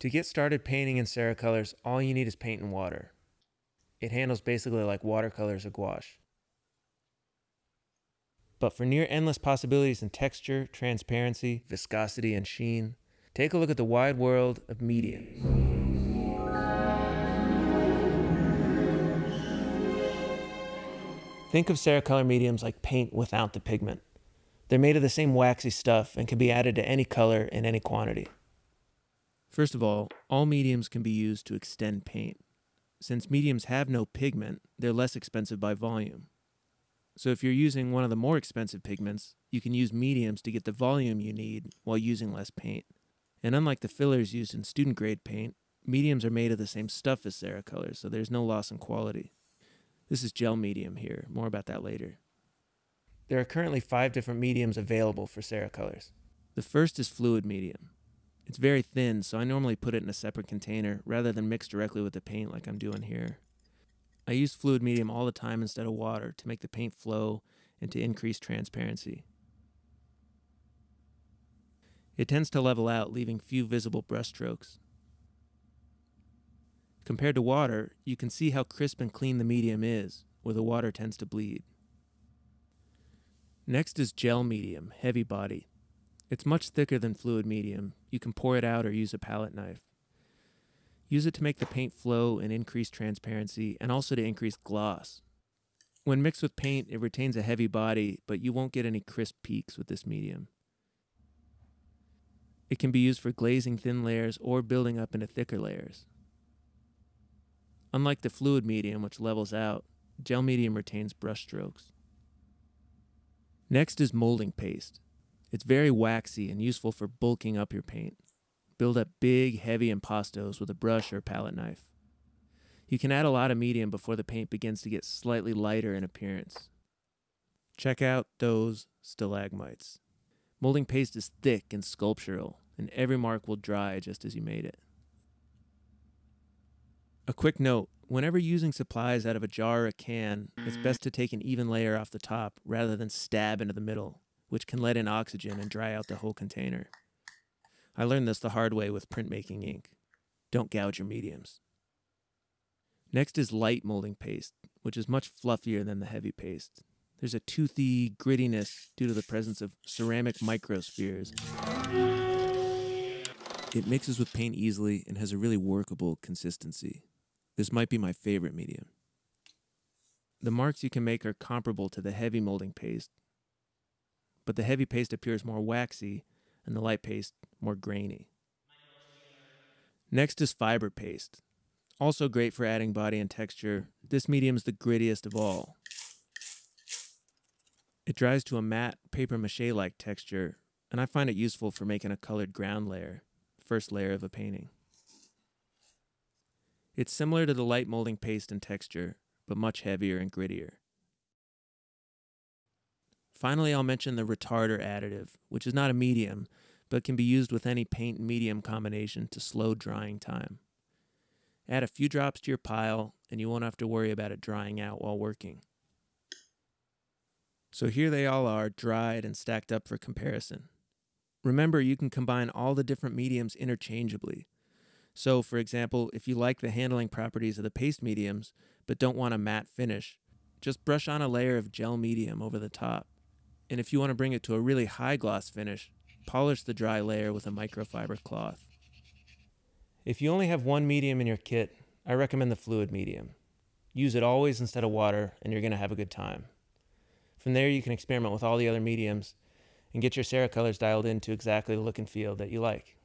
To get started painting in Ceracolors, all you need is paint and water. It handles basically like watercolors or gouache. But for near endless possibilities in texture, transparency, viscosity, and sheen, take a look at the wide world of mediums. Think of Ceracolor mediums like paint without the pigment. They're made of the same waxy stuff and can be added to any color in any quantity. First of all, all mediums can be used to extend paint. Since mediums have no pigment, they're less expensive by volume. So if you're using one of the more expensive pigments, you can use mediums to get the volume you need while using less paint. And unlike the fillers used in student grade paint, mediums are made of the same stuff as Ceracolors, so there's no loss in quality. This is gel medium here, more about that later. There are currently five different mediums available for Ceracolors. The first is fluid medium. It's very thin, so I normally put it in a separate container rather than mix directly with the paint like I'm doing here. I use fluid medium all the time instead of water to make the paint flow and to increase transparency. It tends to level out, leaving few visible brushstrokes. Compared to water, you can see how crisp and clean the medium is, where the water tends to bleed. Next is gel medium, heavy body. It's much thicker than fluid medium. You can pour it out or use a palette knife. Use it to make the paint flow and increase transparency, and also to increase gloss. When mixed with paint, it retains a heavy body, but you won't get any crisp peaks with this medium. It can be used for glazing thin layers or building up into thicker layers. Unlike the fluid medium, which levels out, gel medium retains brush strokes. Next is molding paste. It's very waxy and useful for bulking up your paint. Build up big, heavy impastos with a brush or palette knife. You can add a lot of medium before the paint begins to get slightly lighter in appearance. Check out those stalagmites. Molding paste is thick and sculptural, and every mark will dry just as you made it. A quick note whenever using supplies out of a jar or a can, it's best to take an even layer off the top rather than stab into the middle which can let in oxygen and dry out the whole container. I learned this the hard way with printmaking ink. Don't gouge your mediums. Next is light molding paste, which is much fluffier than the heavy paste. There's a toothy grittiness due to the presence of ceramic microspheres. It mixes with paint easily and has a really workable consistency. This might be my favorite medium. The marks you can make are comparable to the heavy molding paste, but the heavy paste appears more waxy and the light paste more grainy. Next is fiber paste. Also great for adding body and texture, this medium is the grittiest of all. It dries to a matte paper mache like texture, and I find it useful for making a colored ground layer, first layer of a painting. It's similar to the light molding paste in texture, but much heavier and grittier. Finally, I'll mention the retarder additive, which is not a medium, but can be used with any paint medium combination to slow drying time. Add a few drops to your pile, and you won't have to worry about it drying out while working. So here they all are, dried and stacked up for comparison. Remember, you can combine all the different mediums interchangeably. So, for example, if you like the handling properties of the paste mediums, but don't want a matte finish, just brush on a layer of gel medium over the top. And if you want to bring it to a really high gloss finish, polish the dry layer with a microfiber cloth. If you only have one medium in your kit, I recommend the fluid medium. Use it always instead of water, and you're going to have a good time. From there, you can experiment with all the other mediums and get your Ceracolors dialed into exactly the look and feel that you like.